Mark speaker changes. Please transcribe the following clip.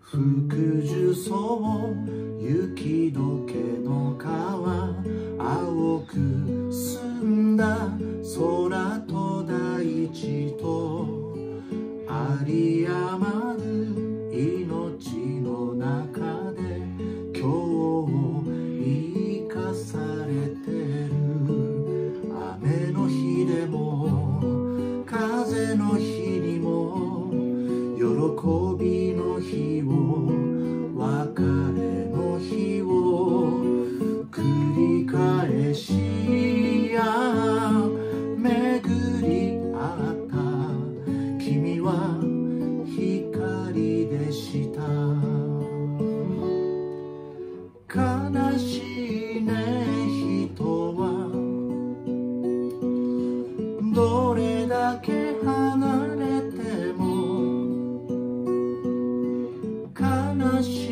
Speaker 1: 福寿草雪どけの川青く澄ん。だ空と大地とびの日を別れの日を繰り返しや巡り合った。君は光でした。悲しいね人は。どう not sure.